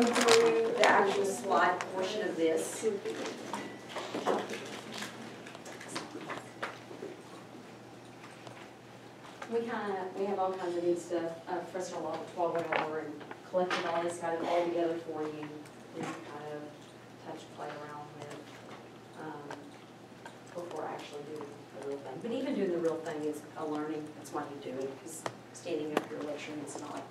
go through the actual slide portion of this. We kind of, we have all kinds of neat stuff. Uh, Professor Law, Twelve went over and collected all this, got it all together for you. We kind of touch, play around with, um, before actually doing the real thing. But even doing the real thing is a learning, that's why you do it, because standing up here lecturing is not,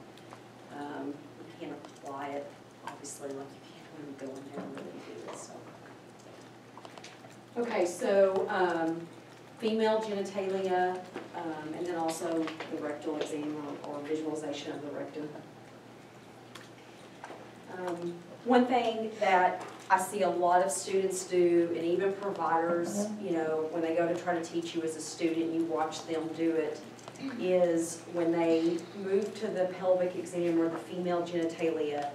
um, you can't apply it, obviously, like you can't go in there and really do it, so. Okay, so, um, female genitalia, um, and then also the rectal exam or, or visualization of the rectum. Um, one thing that I see a lot of students do, and even providers, you know, when they go to try to teach you as a student, you watch them do it, is when they move to the pelvic exam or the female genitalia,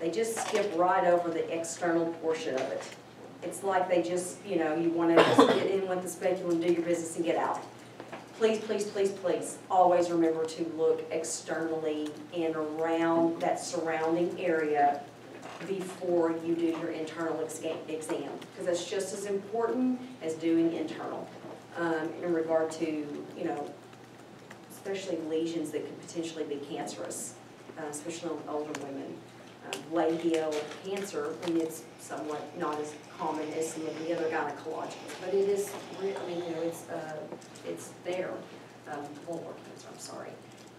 they just skip right over the external portion of it. It's like they just, you know, you wanna just get in with the speculum, do your business and get out. Please, please, please, please, always remember to look externally and around that surrounding area before you do your internal exam, exam, because that's just as important as doing internal. Um, in regard to, you know, especially lesions that could potentially be cancerous, uh, especially on older women. Labial cancer, and it's somewhat not as common as some of the other gynecological, but it is, I mean, you know, it's, uh, it's there, um, vulvar cancer, I'm sorry.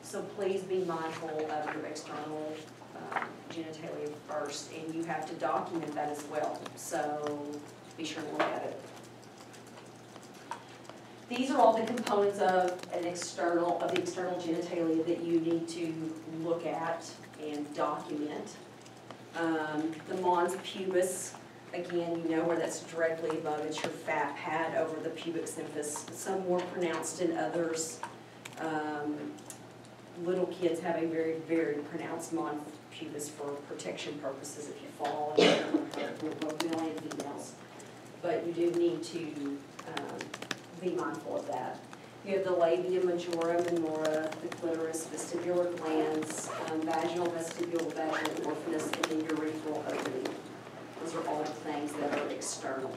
So please be mindful of your external um, genitalia first, and you have to document that as well, so be sure to look at it. These are all the components of an external, of the external genitalia that you need to look at and document. Um, the mons pubis, again, you know where that's directly above, it's your fat pad over the pubic symphysis, some more pronounced than others. Um, little kids have a very, very pronounced mons pubis for protection purposes if you fall, both male and females. But you do need to, um, be mindful of that. You have the labia majora, minora, the clitoris, vestibular glands, um, vaginal vestibule, vaginal orifice, and then urethral opening. Those are all the things that are external.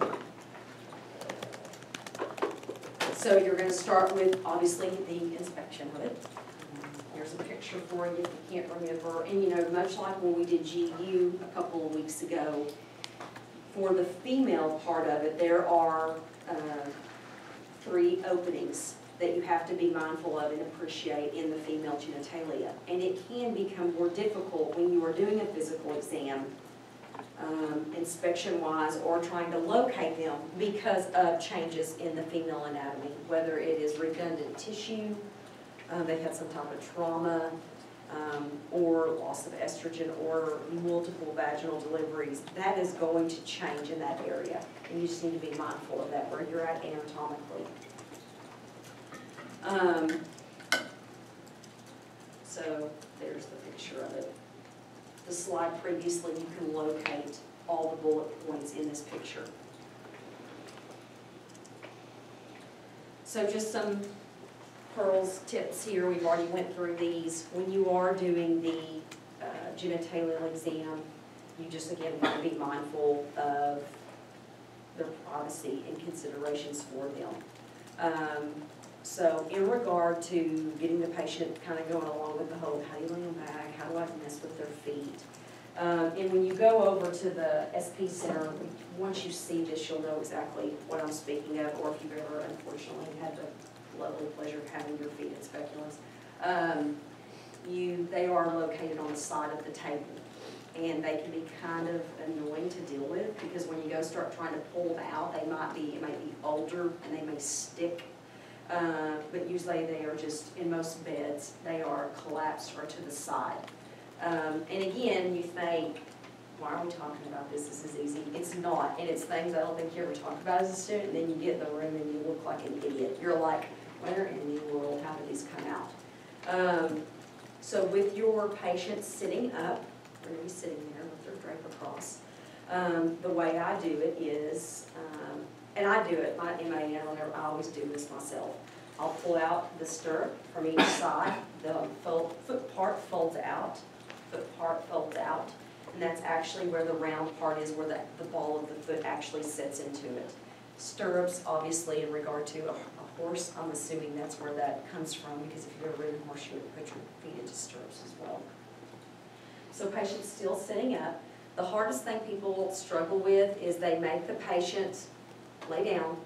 So you're gonna start with, obviously, the inspection of it. Here's a picture for you if you can't remember. And you know, much like when we did GU a couple of weeks ago, for the female part of it, there are, uh, three openings that you have to be mindful of and appreciate in the female genitalia. And it can become more difficult when you are doing a physical exam, um, inspection-wise, or trying to locate them because of changes in the female anatomy, whether it is redundant tissue, uh, they had some type of trauma, um, or loss of estrogen, or multiple vaginal deliveries, that is going to change in that area. And you just need to be mindful of that, where you're at anatomically. Um, so there's the picture of it. The slide previously, you can locate all the bullet points in this picture. So just some pearls tips here, we've already went through these. When you are doing the uh, genitalial exam, you just again want to be mindful of their privacy and considerations for them. Um, so in regard to getting the patient kind of going along with the whole, how do you lay them back, how do I mess with their feet? Um, and when you go over to the SP Center, once you see this, you'll know exactly what I'm speaking of, or if you've ever unfortunately had the lovely pleasure of having your feet in speculums. Um, you, they are located on the side of the table, and they can be kind of annoying to deal with, because when you go start trying to pull them out, they might be, it might be older, and they may stick uh, but usually they are just, in most beds, they are collapsed or to the side. Um, and again, you think, why are we talking about this? This is easy. It's not, and it's things I don't think you ever talk about as a student, and then you get in the room and you look like an idiot. You're like, where in the world, how did these come out? Um, so with your patient sitting up, they're gonna be sitting there with their drape across. Um, the way I do it is, um, and I do it, my MA, I don't ever, I always do this myself. I'll pull out the stirrup from each side, the fold, foot part folds out, foot part folds out. and that's actually where the round part is, where the, the ball of the foot actually sits into it. Stirrups, obviously, in regard to a, a horse, I'm assuming that's where that comes from, because if you've ever ridden a horse, you would put your feet into stirrups as well. So patient's still sitting up. The hardest thing people struggle with is they make the patient lay down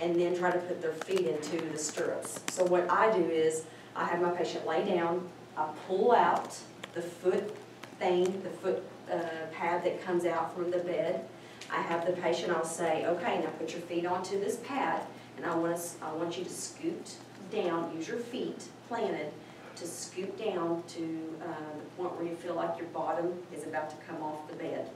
and then try to put their feet into the stirrups. So what I do is, I have my patient lay down, I pull out the foot thing, the foot uh, pad that comes out from the bed. I have the patient, I'll say, okay, now put your feet onto this pad, and I want us, I want you to scoot down, use your feet planted to scoot down to uh, the point where you feel like your bottom is about to come off the bed.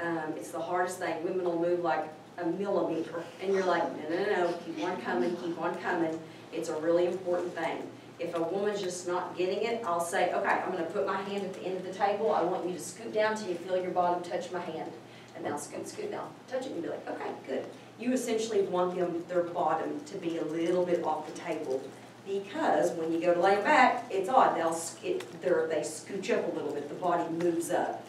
Um, It's the hardest thing, women will move like a millimeter, and you're like, no, no, no, keep on coming, keep on coming. It's a really important thing. If a woman's just not getting it, I'll say, okay, I'm gonna put my hand at the end of the table, I want you to scoot down till you feel your bottom touch my hand. And now scoot, scoot down, touch it, and be like, okay, good. You essentially want them, their bottom to be a little bit off the table, because when you go to lay back, it's odd, they'll, it- they scooch up a little bit, the body moves up.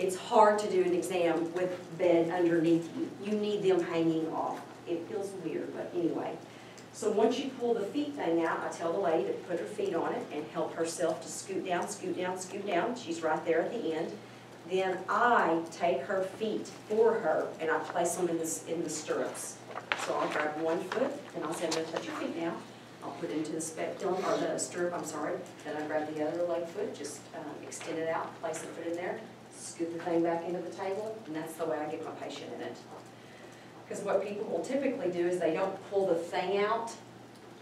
It's hard to do an exam with bed underneath you, you need them hanging off. It feels weird, but anyway. So once you pull the feet thing out, I tell the lady to put her feet on it and help herself to scoot down, scoot down, scoot down. She's right there at the end. Then I take her feet for her and I place them in the, in the stirrups. So I'll grab one foot and I'll say, I'm gonna touch your feet now. I'll put it into the spectrum, or the stirrup, I'm sorry. Then I grab the other leg foot, just um, extend it out, place the foot in there, scoot the thing back into the table, and that's the way I get my patient in it. Because what people will typically do is they don't pull the thing out,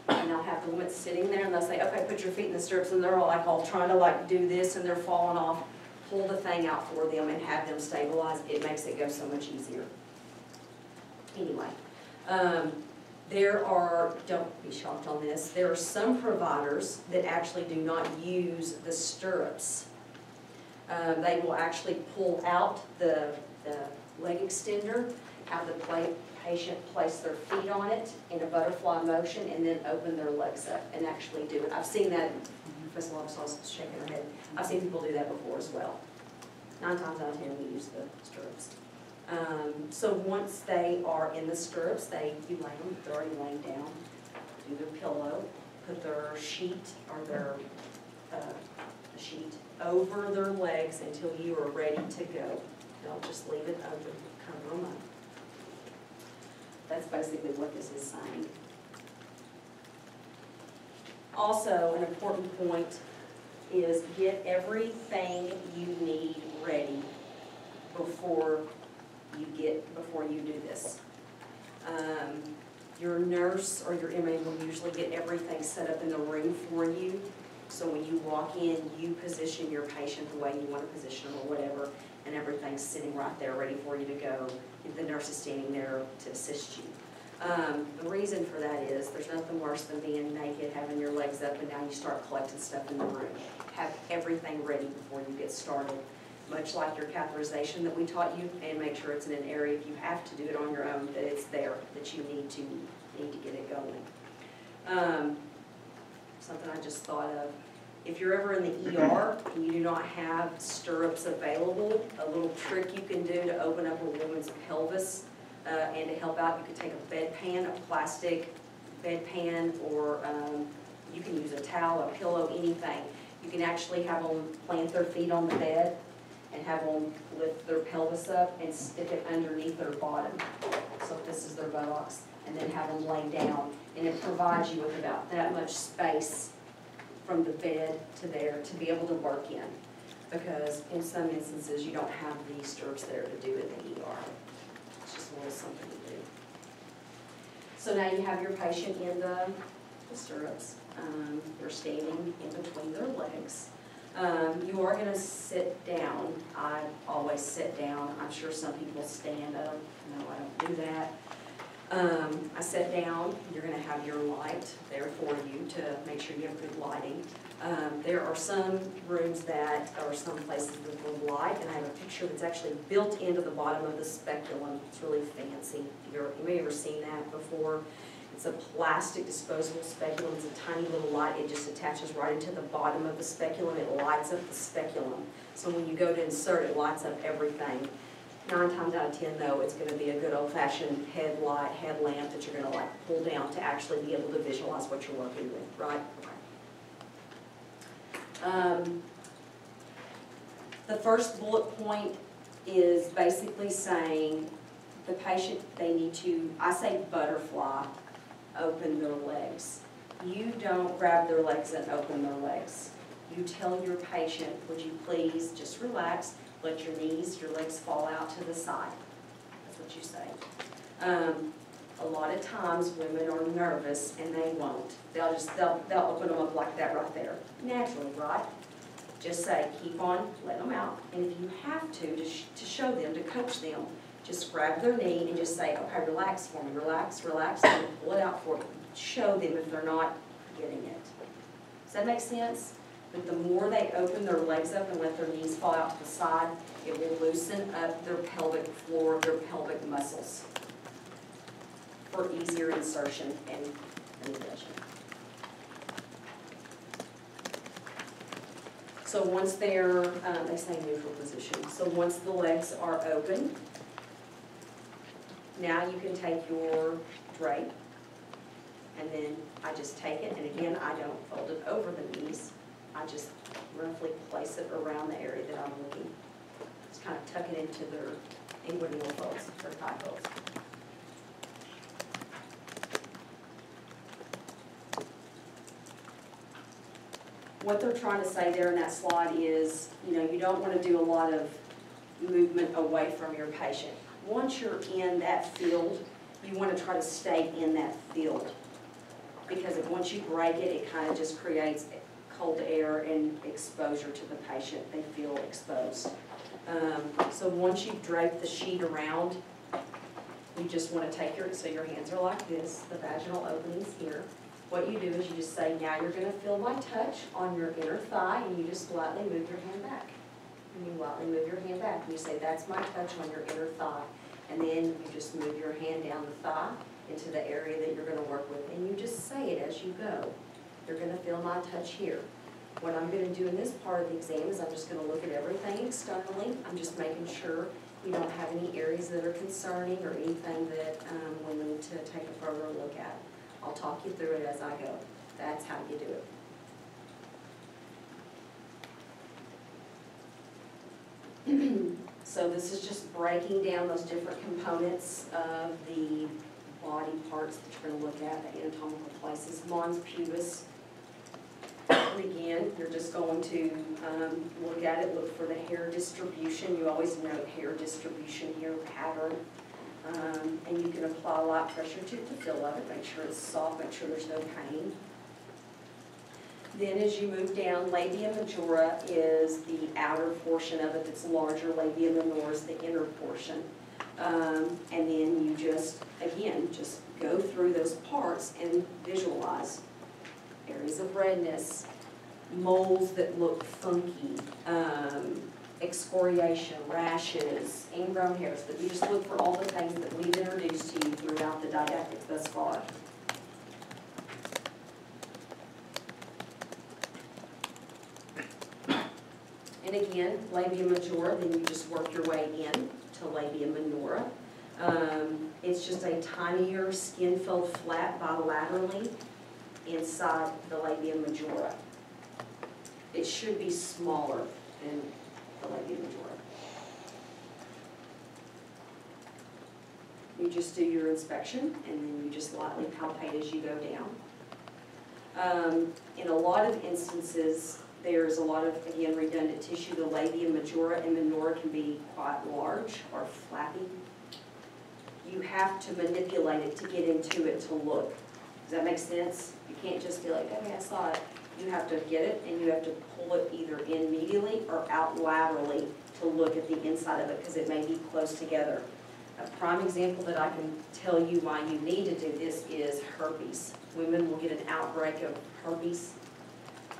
and they'll have the woman sitting there, and they'll say, okay, put your feet in the stirrups, and they're all like, all trying to like do this, and they're falling off. Pull the thing out for them and have them stabilize, it makes it go so much easier. Anyway, um, there are, don't be shocked on this, there are some providers that actually do not use the stirrups. Um, they will actually pull out the, the leg extender, have the patient place their feet on it in a butterfly motion, and then open their legs up and actually do it. I've seen that, Professor Lobsaw's shaking her head, I've seen people do that before as well. Nine times out of ten, we use the stirrups. Um, so once they are in the stirrups, they, you lay them, they're already laying down, do their pillow, put their sheet or their, uh, sheet over their legs until you are ready to go. Don't just leave it open, cover them up. That's basically what this is saying. Also, an important point is get everything you need ready before you get, before you do this. Um, Your nurse or your MA will usually get everything set up in the room for you. So when you walk in, you position your patient the way you want to position them or whatever, and everything's sitting right there, ready for you to go. The nurse is standing there to assist you. Um, the reason for that is, there's nothing worse than being naked, having your legs up, and now you start collecting stuff in the room. Have everything ready before you get started, much like your catheterization that we taught you, and make sure it's in an area, if you have to do it on your own, that it's there, that you need to, need to get it going. Um, something I just thought of, if you're ever in the ER and you do not have stirrups available, a little trick you can do to open up a woman's pelvis uh, and to help out, you could take a bedpan, a plastic bedpan, or um, you can use a towel, a pillow, anything. You can actually have them plant their feet on the bed and have them lift their pelvis up and stick it underneath their bottom. So this is their buttocks, and then have them lay down. And it provides you with about that much space from the bed to there to be able to work in. Because in some instances, you don't have the stirrups there to do it in the ER. It's just a little something to do. So now you have your patient in the the stirrups. Um, They're standing in between their legs. Um, You are gonna sit down. I always sit down. I'm sure some people stand up. No, I don't do that. Um, I sit down, you're gonna have your light there for you to make sure you have good lighting. Um, there are some rooms that, or some places with the light, and I have a picture that's actually built into the bottom of the speculum. It's really fancy. You're, you may have ever seen that before. It's a plastic disposable speculum, it's a tiny little light, it just attaches right into the bottom of the speculum, it lights up the speculum. So when you go to insert, it lights up everything. Nine times out of ten though, it's gonna be a good old fashioned headlight, headlamp that you're gonna like pull down to actually be able to visualize what you're working with, right? Um, The first bullet point is basically saying the patient, they need to, I say butterfly, open their legs. You don't grab their legs and open their legs. You tell your patient, would you please just relax, let your knees, your legs fall out to the side. That's what you say. Um, a lot of times, women are nervous and they won't. They'll just, they'll, they'll open them up like that right there, naturally, right? Just say, keep on, let them out, and if you have to, to, sh- to show them, to coach them, just grab their knee and just say, okay, relax for me, relax, relax, and pull it out for them. Show them if they're not getting it. Does that make sense? But the more they open their legs up and let their knees fall out to the side, it will loosen up their pelvic floor, their pelvic muscles for easier insertion and integration. So once they're, um, they say neutral position, so once the legs are open, now you can take your drape, and then I just take it, and again, I don't fold it over the knees, I just roughly place it around the area that I'm looking. Just kind of tuck it into their inguinal folds, their thigh folds. What they're trying to say there in that slide is, you know, you don't want to do a lot of movement away from your patient. Once you're in that field, you want to try to stay in that field. Because if, once you break it, it kind of just creates cold air and exposure to the patient. They feel exposed. Um, so once you've draped the sheet around, you just want to take your, so your hands are like this, the vaginal opening's here. What you do is you just say, now you're gonna feel my touch on your inner thigh, and you just lightly move your hand back. And you lightly move your hand back, and you say, that's my touch on your inner thigh. And then you just move your hand down the thigh into the area that you're gonna work with, and you just say it as you go. You're gonna feel my touch here. What I'm gonna do in this part of the exam is I'm just gonna look at everything externally. I'm just making sure we don't have any areas that are concerning or anything that, um, we need to take a further look at. I'll talk you through it as I go. That's how you do it. So this is just breaking down those different components of the body parts that you're gonna look at, the anatomical places. Mons pubis. And again, you're just going to, um, look at it, look for the hair distribution. You always note hair distribution hair pattern. Um, and you can apply a light pressure to the feel of it, make sure it's soft, make sure there's no pain. Then as you move down, labia majora is the outer portion of it that's larger, labia minor is the inner portion. Um, and then you just, again, just go through those parts and visualize areas of redness, moles that look funky, um, excoriation, rashes, ingrown hairs, but you just look for all the things that we've introduced to you throughout the didactic thus far. And again, labia majora, then you just work your way in to labia minora. Um, it's just a tinier skin fold flat bilaterally inside the labia majora. It should be smaller than the labia majora. You just do your inspection and then you just lightly palpate as you go down. Um, in a lot of instances, there's a lot of, again, redundant tissue. The labia majora and minora can be quite large or flappy. You have to manipulate it to get into it to look. Does that make sense? You can't just be like, okay, I saw it. You have to get it and you have to pull it either in medially or out laterally to look at the inside of it because it may be close together. A prime example that I can tell you why you need to do this is herpes. Women will get an outbreak of herpes.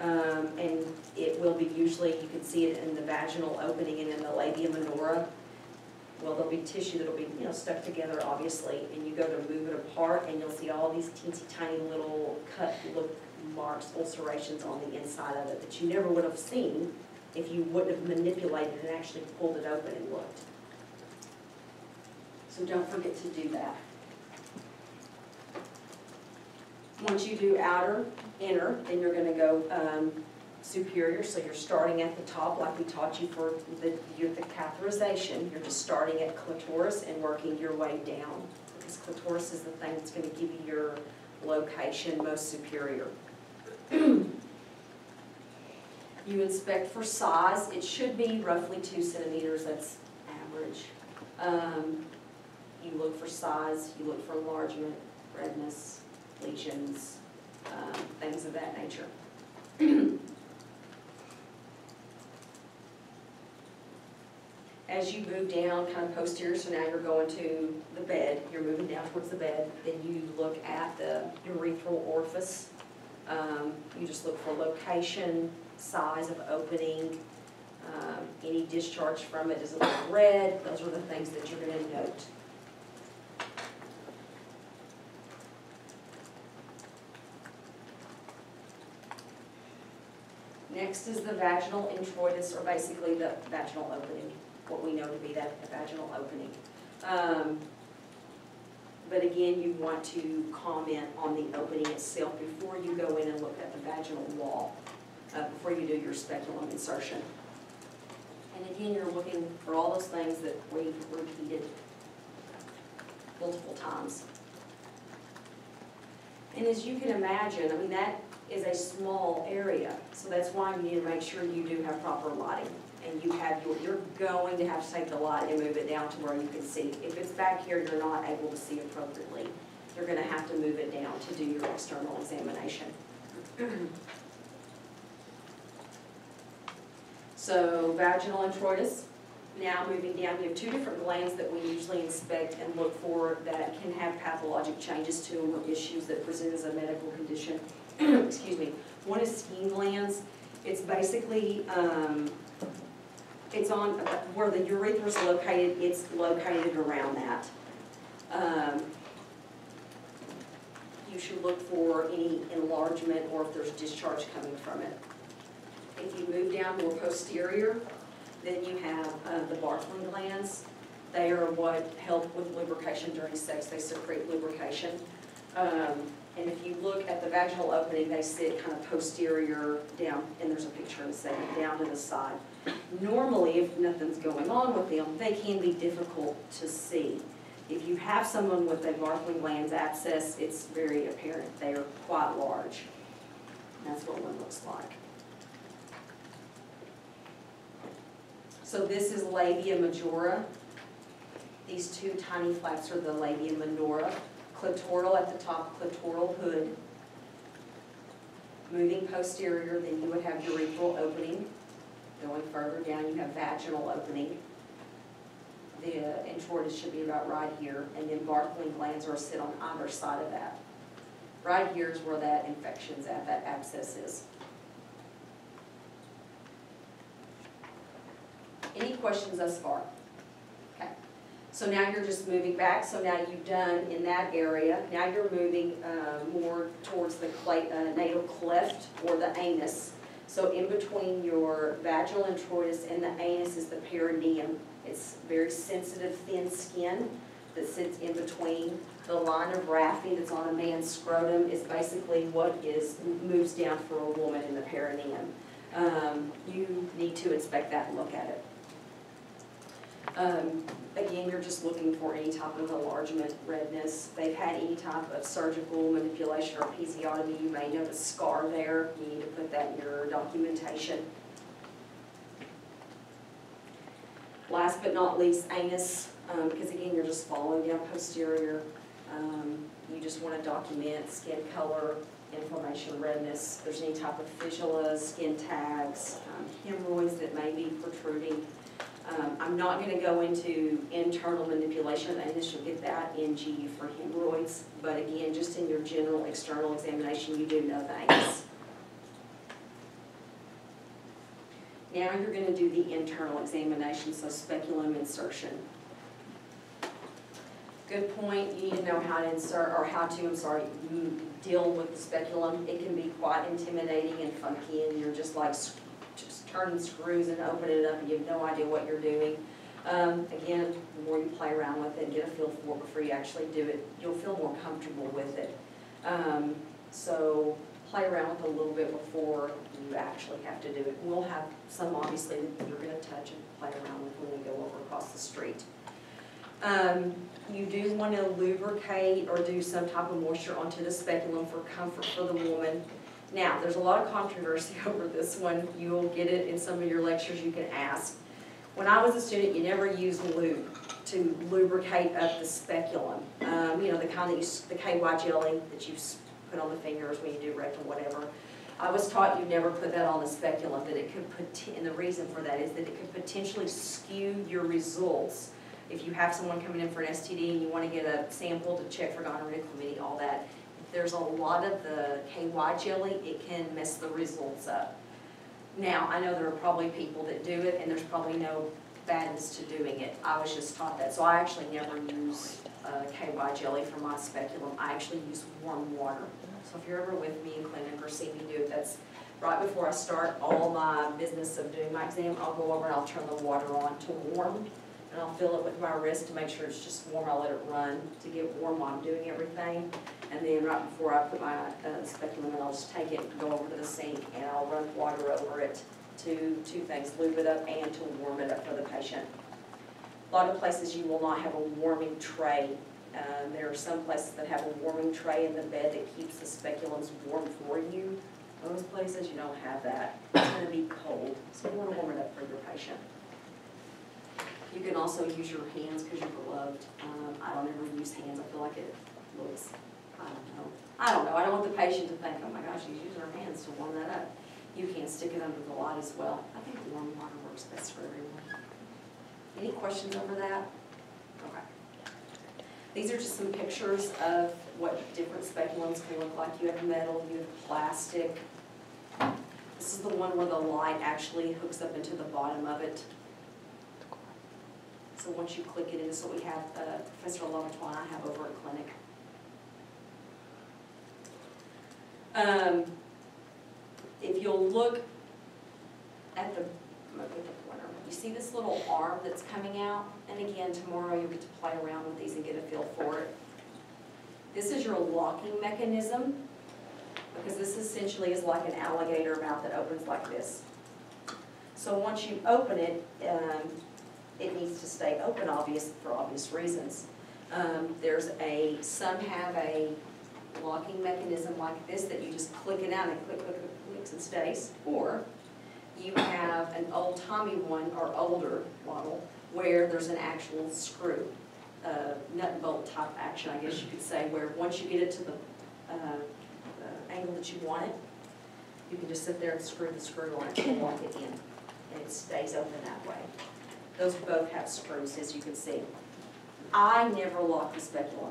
Um, and it will be usually, you can see it in the vaginal opening and in the labia minora. Well, there'll be tissue that'll be, you know, stuck together, obviously, and you go to move it apart, and you'll see all these teensy tiny little cut look marks, ulcerations on the inside of it that you never would have seen if you wouldn't have manipulated and actually pulled it open and looked. So don't forget to do that. Once you do outer, inner, then you're gonna go um, superior, so you're starting at the top like we taught you for the, your, the catheterization. You're just starting at clitoris and working your way down, because clitoris is the thing that's gonna give you your location most superior. You inspect for size, it should be roughly two centimeters, that's average. Um, You look for size, you look for enlargement, redness, lesions, um, things of that nature. As you move down kind of posterior, so now you're going to the bed, you're moving down towards the bed, then you look at the urethral orifice. Um, You just look for location, size of opening, um, any discharge from it, does it look red? Those are the things that you're gonna note. Next is the vaginal introitus, or basically the vaginal opening, what we know to be that vaginal opening. Um, But again, you want to comment on the opening itself before you go in and look at the vaginal wall, uh, before you do your speculum insertion. And again, you're looking for all those things that we've repeated multiple times. And as you can imagine, I mean, that is a small area, so that's why you need to make sure you do have proper lighting. And you have your, you're going to have to take the light and move it down to where you can see. If it's back here, you're not able to see appropriately. You're gonna have to move it down to do your external examination. So vaginal introitus, now moving down, we have two different glands that we usually inspect and look for that can have pathologic changes to them or issues that present as a medical condition. Excuse me. One is Skene glands. It's basically, um, it's on, where the urethra is located, it's located around that. Um, You should look for any enlargement or if there's discharge coming from it. If you move down more posterior, then you have uh, the Bartholin glands. They are what help with lubrication during sex, they secrete lubrication. Um, And if you look at the vaginal opening, they sit kind of posterior down, and there's a picture in a second, down to the side. Normally, if nothing's going on with them, they can be difficult to see. If you have someone with a Bartholin glands abscess, it's very apparent, they are quite large. That's what one looks like. So this is labia majora. These two tiny flaps are the labia minora. Clitoral at the top, clitoral hood. Moving posterior, then you would have urethral opening. Going further down, you have vaginal opening. The introitus should be about right here, and then Bartholin glands are sit on either side of that. Right here is where that infection's at, that abscess is. Any questions thus far? So now you're just moving back, so now you've done in that area, now you're moving uh, more towards the uh, natal cleft or the anus. So in between your vaginal introitus and the anus is the perineum. It's very sensitive, thin skin that sits in between. The line of raphe that's on a man's scrotum is basically what is, moves down for a woman in the perineum. Um, You need to inspect that and look at it. Um, Again, you're just looking for any type of enlargement, redness. They've had any type of surgical manipulation or episiotomy, you may notice scar there. You need to put that in your documentation. Last but not least, anus, um, because again, you're just following down posterior. Um, You just want to document skin color, inflammation, redness, there's any type of fistula, skin tags, um, hemorrhoids that may be protruding. Um, I'm not gonna go into internal manipulation the anus, you'll get that in GU for hemorrhoids, but again, just in your general external examination, you do know the anus. Now you're gonna do the internal examination, so speculum insertion. Good point, you need to know how to insert, or how to, I'm sorry, deal with the speculum. It can be quite intimidating and funky, and you're just like, turning screws and opening it up, and you have no idea what you're doing. Um, again, the more you play around with it and get a feel for it before you actually do it, you'll feel more comfortable with it. Um, so, play around with it a little bit before you actually have to do it. We'll have some, obviously, that you're gonna touch and play around with when we go over across the street. Um, you do want to lubricate or do some type of moisture onto the speculum for comfort for the woman. Now, there's a lot of controversy over this one. You'll get it in some of your lectures, you can ask. When I was a student, you never used lube to lubricate up the speculum. Um, you know, the kind that you, the KY jelly that you put on the fingers when you do rectal, whatever. I was taught you never put that on the speculum, that it could put, and the reason for that is that it could potentially skew your results. If you have someone coming in for an STD and you want to get a sample to check for gonorrhea, chlamydia, all that, there's a lot of the KY jelly, it can mess the results up. Now, I know there are probably people that do it, and there's probably no badness to doing it. I was just taught that, so I actually never use uh, KY jelly for my speculum. I actually use warm water. So if you're ever with me in clinic or see me do it, that's right before I start all my business of doing my exam, I'll go over and I'll turn the water on to warm, and I'll fill it with my wrist to make sure it's just warm. I'll let it run to get warm while I'm doing everything. And then right before I put my uh, speculum in, I'll just take it, and go over to the sink, and I'll run water over it to two things, lube it up and to warm it up for the patient. A lot of places you will not have a warming tray. Um, There are some places that have a warming tray in the bed that keeps the speculums warm for you. Most places you don't have that. It's gonna be cold, so you wanna warm it up for your patient. You can also use your hands because you're gloved. Um, I don't ever use hands, I feel like it looks, I don't know. I don't know, I don't want the patient to think, oh my gosh, she's using her hands to warm that up. You can stick it under the light as well. I think warm water works best for everyone. Any questions over that? Okay. These are just some pictures of what different speculums can look like. You have metal, you have plastic. This is the one where the light actually hooks up into the bottom of it. So once you click it in, so we have, uh, Professor Lavatron, I have over at clinic. Um, if you'll look at the, the pointer, you see this little arm that's coming out? And again, tomorrow you'll get to play around with these and get a feel for it. This is your locking mechanism, because this essentially is like an alligator mouth that opens like this. So once you open it, um, it needs to stay open, obvious, for obvious reasons. Um, there's a, some have a locking mechanism like this that you just click it out and click, click, click, clicks and stays. Or you have an old Tommy one or older model where there's an actual screw, uh, nut and bolt type action, I guess you could say, where once you get it to the, uh, the angle that you want it, you can just sit there and screw the screw on it and lock it in, and it stays open that way. Those both have screws, as you can see. I never lock the speculum.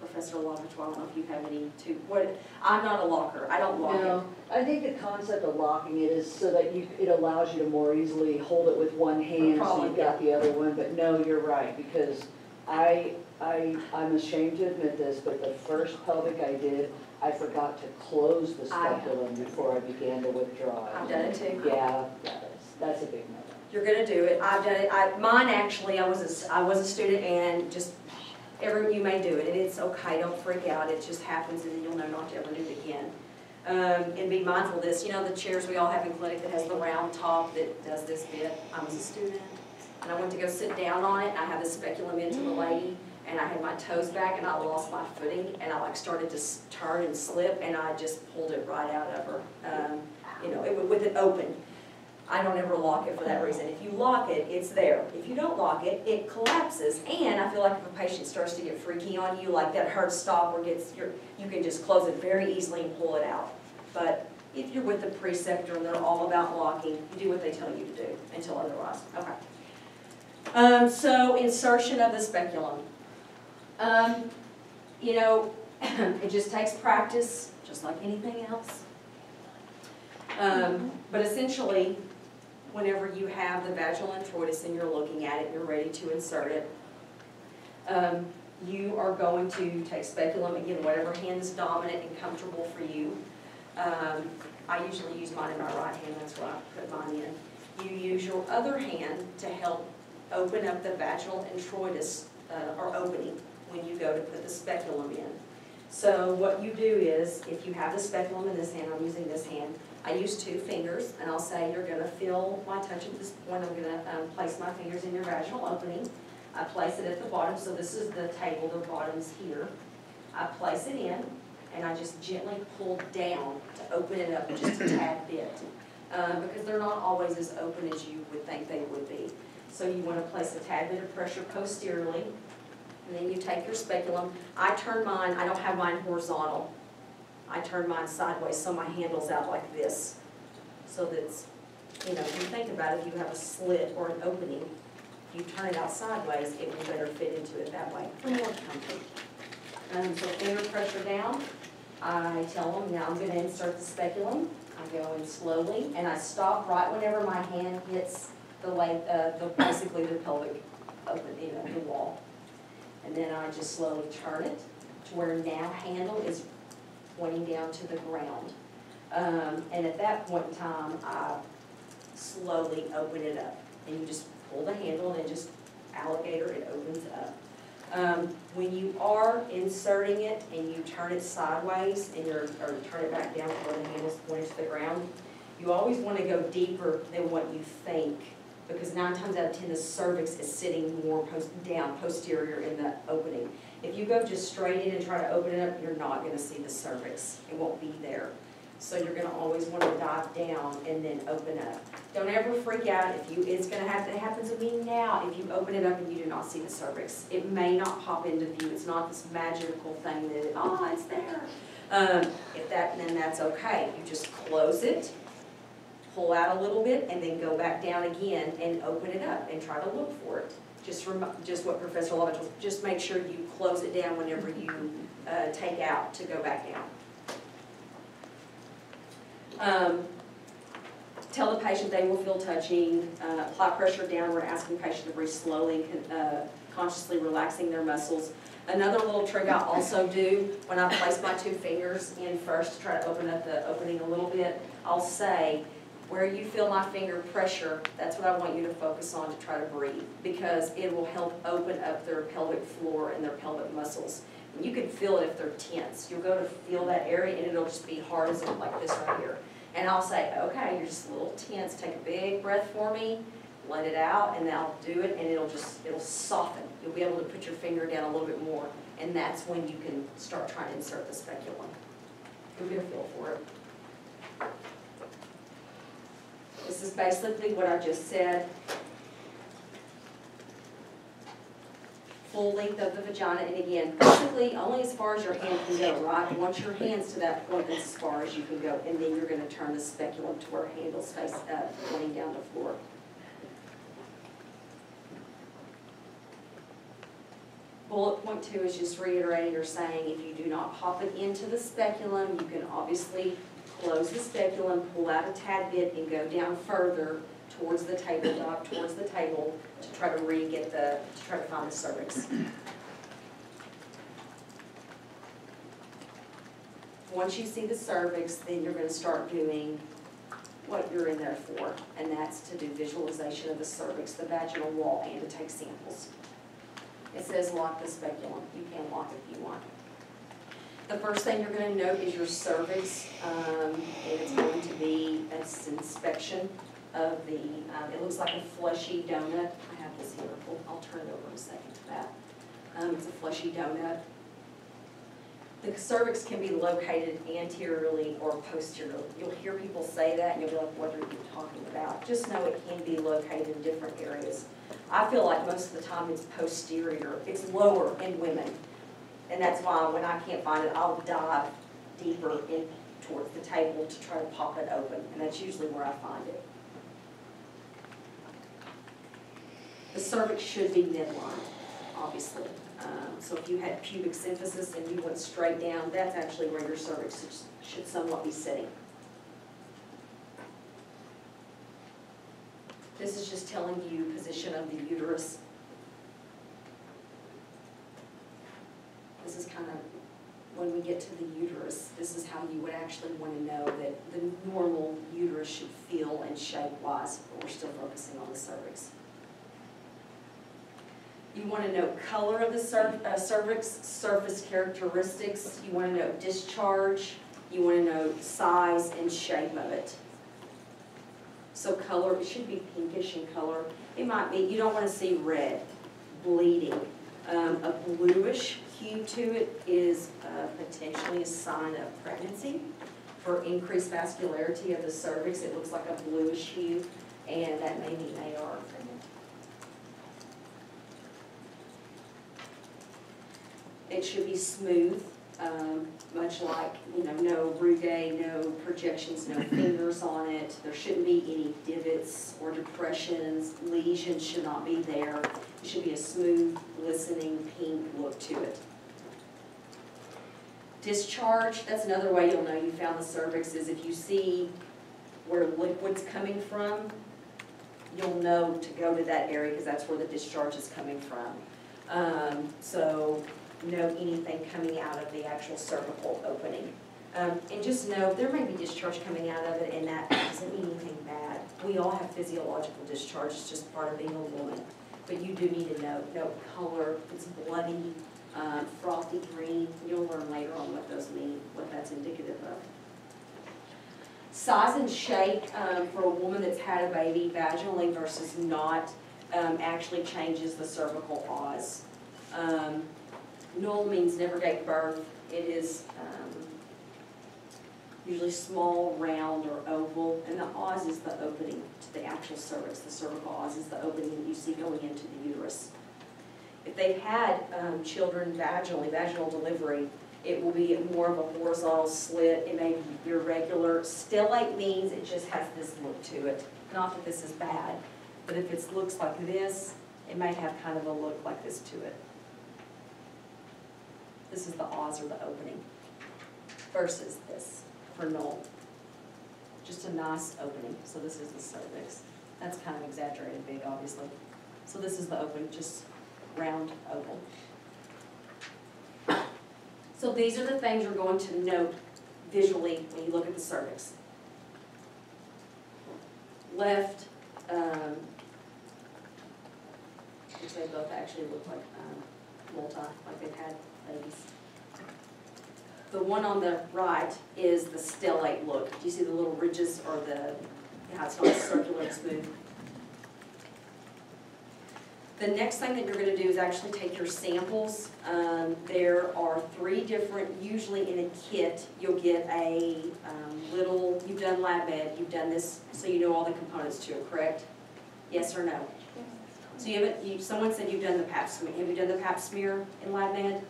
Professor Lovato, I don't know if you have any too. what, I'm not a locker, I don't lock it. No, I think the concept of locking it is so that you, it allows you to more easily hold it with one hand, so you've got the other one, but no, you're right, because I, I, I'm ashamed to admit this, but the first pelvic I did, I forgot to close the I- speculum before I began to withdraw it. I've done it too. Yeah, that's, that's a big no. You're gonna do it, I've done it, I, mine actually, I was a, I was a student and just, every, you may do it, and it's okay, don't freak out, it just happens and then you'll know not to ever do it again. Um, and be mindful of this, you know the chairs we all have in clinic that has the round top that does this bit? I was a student, and I went to go sit down on it, I had the speculum into the lady, and I had my toes back, and I lost my footing, and I like started to turn and slip, and I just pulled it right out of her. Um, you know, it, with it open. I don't ever lock it for that reason. If you lock it, it's there. If you don't lock it, it collapses. And I feel like if a patient starts to get freaky on you, like that hard stop or gets, your, you can just close it very easily and pull it out. But if you're with the preceptor and they're all about locking, you do what they tell you to do until otherwise. Okay. Um, so insertion of the speculum. Um, you know, it just takes practice, just like anything else. Um, but essentially, whenever you have the vaginal introitus and you're looking at it, you're ready to insert it. Um, you are going to take speculum, again, whatever hand is dominant and comfortable for you. Um, I usually use mine in my right hand, that's where I put mine in. You use your other hand to help open up the vaginal introitus, uh, or opening, when you go to put the speculum in. So what you do is, if you have the speculum in this hand, I'm using this hand, I use two fingers, and I'll say, you're gonna feel my touch at this point, I'm gonna, um, place my fingers in your vaginal opening. I place it at the bottom, so this is the table, the bottom's here. I place it in, and I just gently pull down to open it up just a tad bit. Um, because they're not always as open as you would think they would be. So you wanna place a tad bit of pressure posteriorly, and then you take your speculum. I turn mine, I don't have mine horizontal. I turn mine sideways, so my handle's out like this. So that's, you know, if you think about it, if you have a slit or an opening, if you turn it out sideways, it will better fit into it that way, for more comfort. Um, so finger pressure down, I tell them, now I'm gonna insert the speculum. I go in slowly, and I stop right whenever my hand hits the length, uh, the, basically the pelvic open, you know, the wall. And then I just slowly turn it to where now handle is pointing down to the ground. Um, and at that point in time, I slowly open it up. And you just pull the handle and just, alligator, it opens up. Um, when you are inserting it and you turn it sideways and you're, or turn it back down to where the handle's pointing to the ground, you always wanna go deeper than what you think, because nine times out of ten, the cervix is sitting more post, down posterior in the opening. If you go just straight in and try to open it up, you're not gonna see the cervix, it won't be there. So you're gonna always wanna dive down and then open up. Don't ever freak out if you, it's gonna happen, it happens to me now, if you open it up and you do not see the cervix. It may not pop into view, it's not this magical thing that, oh, it's there. Um, if that, then that's okay, you just close it, pull out a little bit, and then go back down again and open it up and try to look for it. Just just what Professor Lovett was, just make sure you close it down whenever you, uh, take out to go back down. Um, Tell the patient they will feel touching, uh, apply pressure downward, asking patient to breathe slowly, uh, consciously relaxing their muscles. Another little trick I also do, when I place my two fingers in first to try to open up the opening a little bit, I'll say, where you feel my finger pressure, that's what I want you to focus on to try to breathe, because it will help open up their pelvic floor and their pelvic muscles. And you can feel it if they're tense. You'll go to feel that area and it'll just be hard as like this right here. And I'll say, okay, you're just a little tense, take a big breath for me, let it out, and I'll do it, and it'll just, it'll soften. You'll be able to put your finger down a little bit more, and that's when you can start trying to insert the speculum. You'll get a feel for it. This is basically what I just said. Full length of the vagina, and again, basically, only as far as your hand can go, right? Once your hand's to that point, as far as you can go, and then you're gonna turn the speculum to where handle's face, up, pointing down the floor. Bullet point two is just reiterating or saying, if you do not pop it into the speculum, you can obviously close the speculum, pull out a tad bit, and go down further towards the table, towards the table, to try to re-get the, to try to find the cervix. Once you see the cervix, then you're gonna start doing what you're in there for, and that's to do visualization of the cervix, the vaginal wall, and to take samples. It says lock the speculum, you can lock if you want. The first thing you're gonna note is your cervix, um, and it's going to be an inspection of the, um, it looks like a fleshy donut. I have this here, I'll- I'll turn it over in a second to that. Um, it's a fleshy donut. The cervix can be located anteriorly or posteriorly. You'll hear people say that, and you'll be like, what are you talking about? Just know it can be located in different areas. I feel like most of the time it's posterior, it's lower in women. And that's why when I can't find it, I'll dive deeper in towards the table to try to pop it open, and that's usually where I find it. The cervix should be midline, obviously. Um, So if you had pubic symphysis and you went straight down, that's actually where your cervix should- should somewhat be sitting. This is just telling you position of the uterus. We get to the uterus, this is how you would actually want to know that the normal uterus should feel and shape-wise, but we're still focusing on the cervix. You want to know color of the uh, cervix, surface characteristics, you want to know discharge, you want to know size and shape of it. So color, it should be pinkish in color. It might be, you don't want to see red, bleeding. Um, a bluish hue to it is uh, potentially a sign of pregnancy. For increased vascularity of the cervix, it looks like a bluish hue, and that may mean they are pregnant. It should be smooth, um, much like, you know, no rugae, no projections, no fingers on it. There shouldn't be any divots or depressions, lesions should not be there. It should be a smooth, glistening pink look to it. Discharge, that's another way you'll know you found the cervix, is if you see where liquid's coming from, you'll know to go to that area, because that's where the discharge is coming from. Um, so, know anything coming out of the actual cervical opening. Um, and just know, there may be discharge coming out of it, and that doesn't mean anything bad. We all have physiological discharge, it's just part of being a woman. But you do need to know, know color, if it's bloody, um, frothy green, you'll learn later on what those mean, what that's indicative of. Size and shape, um, for a woman that's had a baby vaginally versus not, um, actually changes the cervical os. Um, null means never gave birth, it is, um, usually small, round, or oval, and the os is the opening to the actual cervix, the cervical os is the opening that you see going into the uterus. If they've had um, children vaginally, vaginal delivery, it will be more of a horizontal slit, it may be irregular. Stellate means it just has this look to it, not that this is bad, but if it looks like this, it may have kind of a look like this to it. This is the os or the opening versus this for null. Just a nice opening, so this is the cervix. That's kind of exaggerated big, obviously. So this is the open, just round oval. So these are the things you're going to note visually when you look at the cervix. Left, um, which they both actually look like, um, multi, like they've had babies. The one on the right is the stellate look. Do you see the little ridges or the, yeah, it's not circular and smooth. The next thing that you're gonna do is actually take your samples. Um, there are three different, usually in a kit, you'll get a, um, little, you've done lab ed, you've done this, so you know all the components to it, correct? Yes or no? So you haven't, you, someone said you've done the pap smear, have you done the pap smear in lab ed?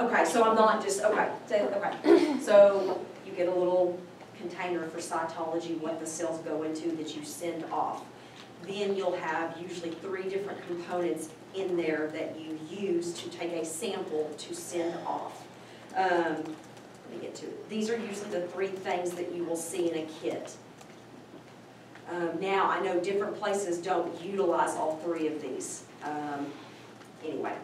Okay, so I'm not just, okay, okay. So you get a little container for cytology, what the cells go into that you send off. Then you'll have usually three different components in there that you use to take a sample to send off. Um, let me get to it. These are usually the three things that you will see in a kit. Um, now, I know different places don't utilize all three of these. Um, anyway.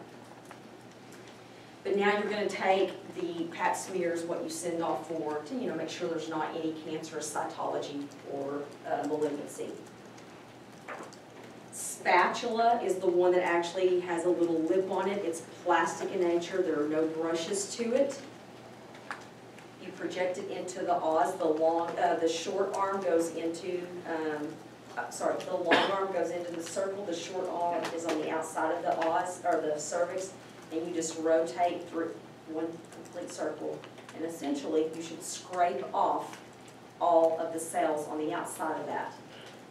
But now you're gonna take the pap smears, what you send off for, to, you know, make sure there's not any cancerous cytology or uh, malignancy. Spatula is the one that actually has a little lip on it. It's plastic in nature, there are no brushes to it. You project it into the os, the long, uh, the short arm goes into, um, uh, sorry, the long arm goes into the circle, the short arm is on the outside of the os, or the cervix, and you just rotate through one complete circle. And essentially, you should scrape off all of the cells on the outside of that.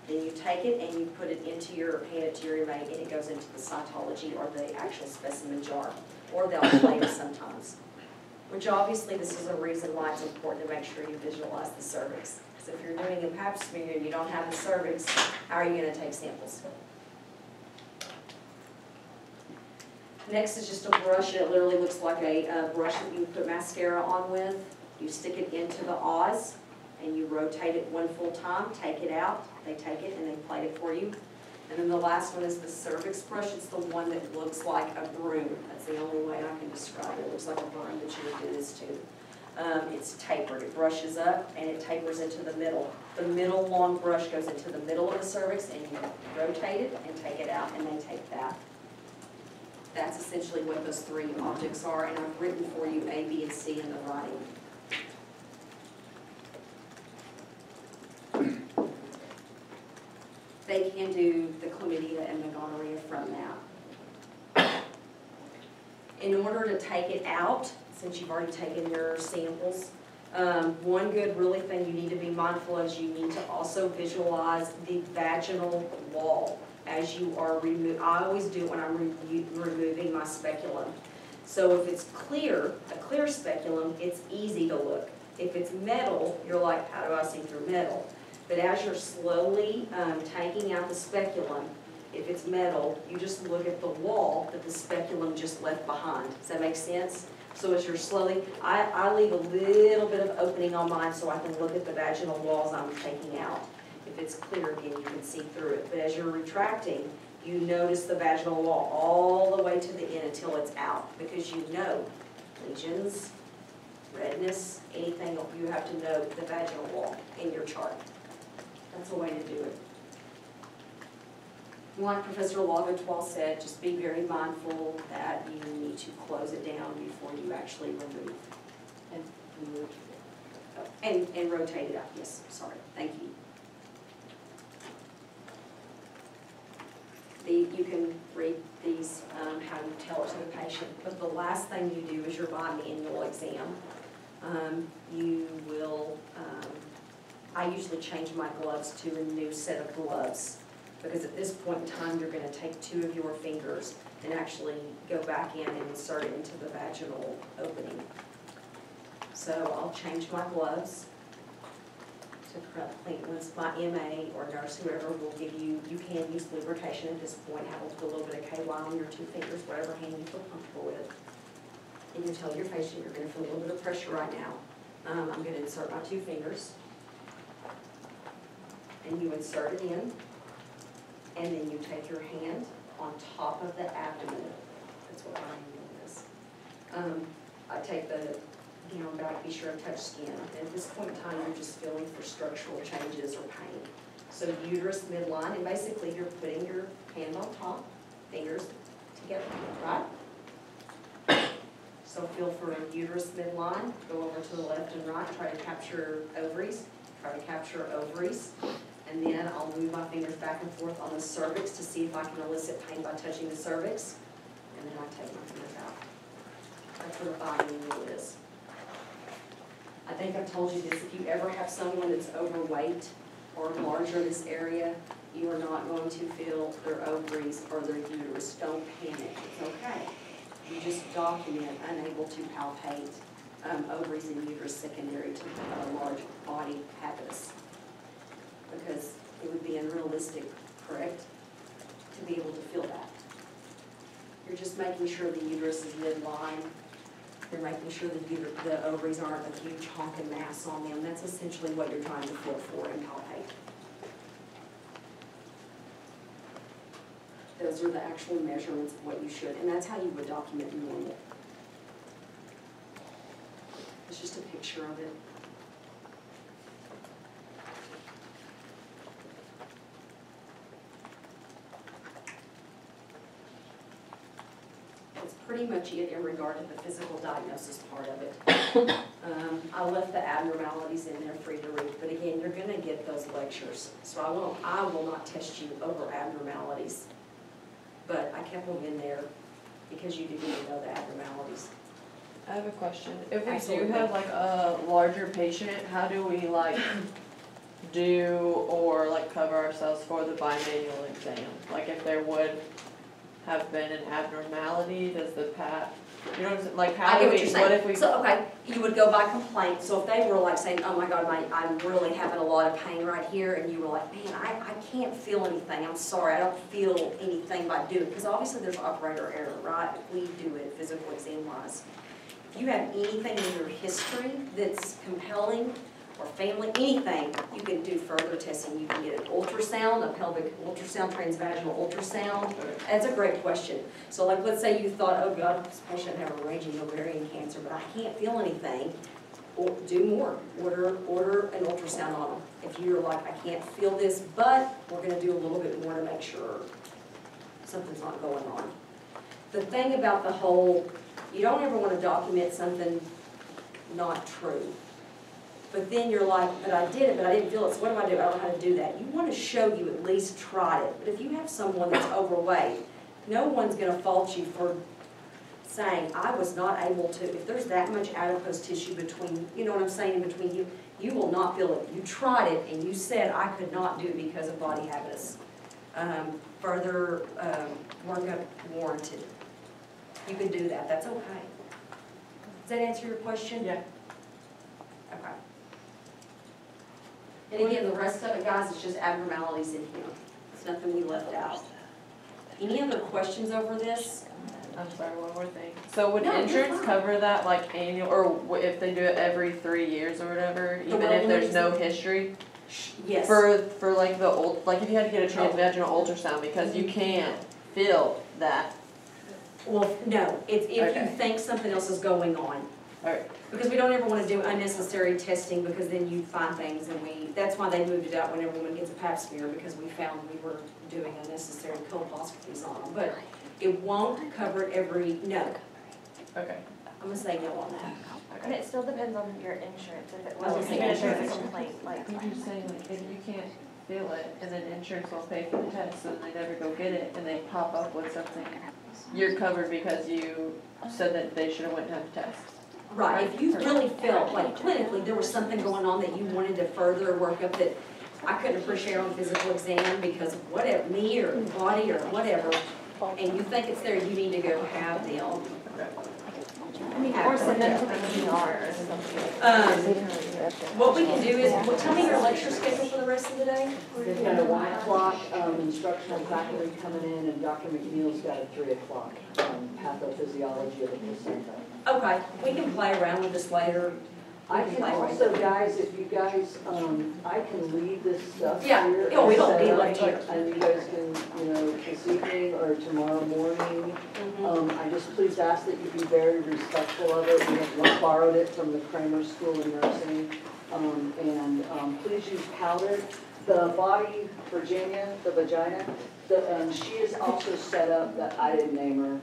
Then you take it and you put it into your, mate, and it goes into the cytology or the actual specimen jar, or they'll plate it sometimes. Which obviously, this is a reason why it's important to make sure you visualize the cervix. Because if you're doing a pap smear and you don't have the cervix, how are you gonna take samples? Next is just a brush, it literally looks like a uh, brush that you put mascara on with. You stick it into the os, and you rotate it one full time, take it out, they take it and they plate it for you. And then the last one is the cervix brush, it's the one that looks like a broom, that's the only way I can describe it, it looks like a broom that you would do this to. Um, it's tapered, it brushes up and it tapers into the middle. The middle long brush goes into the middle of the cervix and you rotate it and take it out and then take that. That's essentially what those three objects are, and I've written for you A, B, and C in the writing. They can do the chlamydia and the gonorrhea from that. In order to take it out, since you've already taken your samples, um, one good really thing you need to be mindful of is you need to also visualize the vaginal wall as you are removing. I always do it when I'm re- removing my speculum. So if it's clear, a clear speculum, it's easy to look. If it's metal, you're like, how do I see through metal? But as you're slowly um, taking out the speculum, if it's metal, you just look at the wall that the speculum just left behind. Does that make sense? So as you're slowly, I, I leave a little bit of opening on mine so I can look at the vaginal walls I'm taking out. If it's clear again, you can see through it. But as you're retracting, you notice the vaginal wall all the way to the end until it's out. Because you know lesions, redness, anything, you have to know the vaginal wall in your chart. That's a way to do it. Like Professor Lovitwell said, just be very mindful that you need to close it down before you actually remove. And remove And, and rotate it up. yes, sorry, thank you. The, you can read these, um, how you tell it to the patient, but the last thing you do is your bimanual exam. Um, you will, um, I usually change my gloves to a new set of gloves, because at this point in time, you're gonna take two of your fingers and actually go back in and insert it into the vaginal opening. So I'll change my gloves to clean, once my MA or nurse, whoever will give you, you can use lubrication at this point, have a little bit of KY on your two fingers, whatever hand you feel comfortable with. And you tell your patient you're gonna feel a little bit of pressure right now. Um, I'm gonna insert my two fingers. And you insert it in, and then you take your hand on top of the abdomen. That's what I'm doing. Um, I take the gown back, be sure to touch skin. And at this point in time, you're just feeling for structural changes or pain. So uterus midline, and basically you're putting your hand on top, fingers together, right? So feel for uterus midline, go over to the left and right, try to capture ovaries, try to capture ovaries. And then I'll move my fingers back and forth on the cervix to see if I can elicit pain by touching the cervix. And then I take my fingers out. That's what a bimanual is. I think I've told you this, if you ever have someone that's overweight or larger in this area, you are not going to feel their ovaries or their uterus. Don't panic, it's okay. You just document unable to palpate um, ovaries and uterus secondary to a large body habitus. Because it would be unrealistic, correct, to be able to feel that. You're just making sure the uterus is midline, you're making sure the uter, the ovaries aren't a huge honking mass on them. That's essentially what you're trying to feel for and palpate. Those are the actual measurements of what you should, and that's how you would document normal. It's just a picture of it. That's pretty much it in regard to the physical diagnosis part of it. Um, I left the abnormalities in there for you to read, but again, you're gonna get those lectures. So I will, I will not test you over abnormalities. But I kept them in there because you need to know the abnormalities. I have a question. If we do have like a larger patient, how do we like do or like cover ourselves for the bimanual exam? Like if there would have been an abnormality, does the pat, you know like I how do get what we, you're what if we? So, okay, you would go by complaint, so if they were like saying, oh my God, my, I'm really having a lot of pain right here, and you were like, man, I, I can't feel anything, I'm sorry, I don't feel anything by doing, because obviously there's operator error, right? If we do it physical exam wise. If you have anything in your history that's compelling, or family, anything, you can do further testing. You can get an ultrasound, a pelvic ultrasound, transvaginal ultrasound. That's a great question. So like, let's say you thought, oh God, this patient have a raging ovarian cancer, but I can't feel anything. Or do more, order, order an ultrasound on them. If you're like, I can't feel this, but we're gonna do a little bit more to make sure something's not going on. The thing about the whole, you don't ever wanna document something not true. But then you're like, but I did it, but I didn't feel it, so what do I do? I don't know how to do that. You wanna show you at least tried it. But if you have someone that's overweight, no one's gonna fault you for saying, I was not able to, if there's that much adipose tissue between, you know what I'm saying, in between you, you will not feel it. You tried it and you said, I could not do it because of body habitus. Um, further, um, workup warranted. You can do that, that's okay. Does that answer your question? Yeah. Okay. And again, the rest of it, guys, is just abnormalities in here. It's nothing we left out. Any other questions over this? I'm sorry, one more thing. So would No, insurance cover that like annual, or if they do it every three years or whatever, even well, if there's no history? Yes. For, for like the old, like if you had to get a oh. transvaginal ultrasound because you can't feel that. Well, no, it's if you think something else is going on. Alright. Because we don't ever wanna do unnecessary testing, because then you find things and we, that's why they moved it out when everyone gets a pap smear, because we found we were doing unnecessary colposcopies on them. But it won't cover it every, no, Okay. I'm gonna say no on that. And it still depends on your insurance, if it I was was, thinking even a insurance. complaint, like. Could you say like if you can't feel it and then insurance will pay for the test and they never go get it and they pop up with something, you're covered because you said that they should have went and had the test. Right, if you really felt like clinically there was something going on that you wanted to further work up that I couldn't appreciate on physical exam because of whatever, me or body or whatever, and you think it's there, you need to go have them. I mean, or send them to the ER or something. Um, what we can do is, well, tell me your lecture schedule for the rest of the day? They've got a one o'clock, um, instructional faculty coming in, and Dr. McNeil's got a three o'clock, um, pathophysiology of the placenta. Okay, we can play around with this later. I can also, guys, if you guys, um, I can leave this stuff Yeah, here. yeah, we don't need left here. And you guys can, you know, this evening or tomorrow morning, Mhm. um, I just please ask that you be very respectful of it. We have borrowed it from the Kramer School of Nursing. Um, and, um, please use powder. The body, Virginia, the vagina, the, um, she is also set up, that I didn't name her,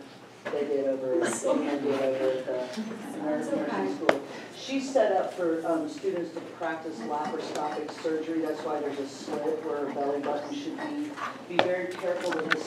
they did over, Sonia did over at the nurse- nursing school. She's set up for, um, students to practice laparoscopic surgery, that's why there's a slit where her belly button should be. Be very careful with this